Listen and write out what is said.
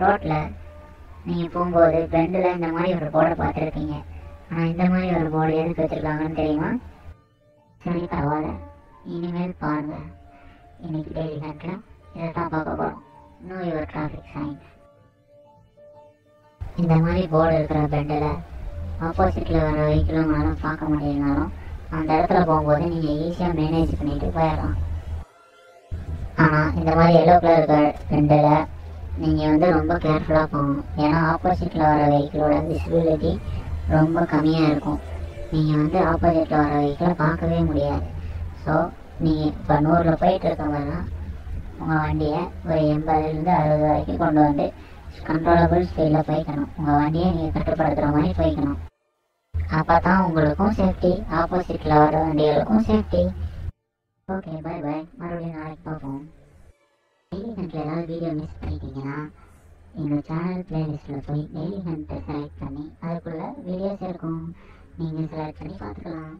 ரோட்டில் நீங்கள் போகும்போது பெண்டில் இந்த மாதிரி ஒரு போர்டை பார்த்துருப்பீங்க. ஆனால் இந்த மாதிரி ஒரு போர்டு எதுக்கு வச்சுருக்காங்கன்னு தெரியுமா? சரி பரவாயில்ல. இனிமேல் பாருங்க. இன்னைக்கு டெய்லி கண்டில் இதை தான் பார்க்க போகிறோம் நோ யுவர் டிராஃபிக் சைன்ஸ் இந்த மாதிரி போர்டு இருக்கிற பெண்டில் ஆப்போசிட்டில் வர வெஹிக்கிளும் உங்களால் பார்க்க முடியலனாலும் அந்த இடத்துல போகும்போது நீங்கள் ஈஸியாக மேனேஜ் பண்ணிட்டு போயிடலாம். ஆனால் இந்த மாதிரி எல்லோ கலர் இருக்கிற பெண்டில் நீங்கள் வந்து ரொம்ப கேர்ஃபுல்லாக போகணும். ஏன்னா ஆப்போசிட்டில் வர வெஹிக்கிளோட விசிபிலிட்டி ரொம்ப கம்மியாக இருக்கும். நீங்கள் வந்து ஆப்போசிட்டில் வர வெஹிக்கிளை பார்க்கவே முடியாது. ஸோ நீங்கள் இப்போ நூறில் போயிட்டு இருக்கவங்கன்னா உங்கள் வண்டியை ஒரு எண்பதுலேருந்து அறுபது வரைக்கும் கொண்டு வந்து கண்ட்ரோலபிள் ஸ்பீடில் போய்க்கணும். உங்கள் வண்டியை நீங்கள் கட்டுப்படுத்துகிற மாதிரி போய்க்கணும். அப்போ தான் உங்களுக்கும் சேஃப்டி ஆப்போசிட்டில் வர வண்டிகளுக்கும் சேஃப்டி ஓகே பை பை மறுபடியும் நாளைக்கு வீடியோ மிஸ் பண்ணிட்டீங்கன்னா எங்கள் சேனல் பிளேலிஸ்ட்டில் போய் டெய்லி ஹண்ட்டை செலக்ட் பண்ணி அதுக்குள்ளே வீடியோஸ் இருக்கும். நீங்கள் செலக்ட் பண்ணி பார்த்துக்கலாம்.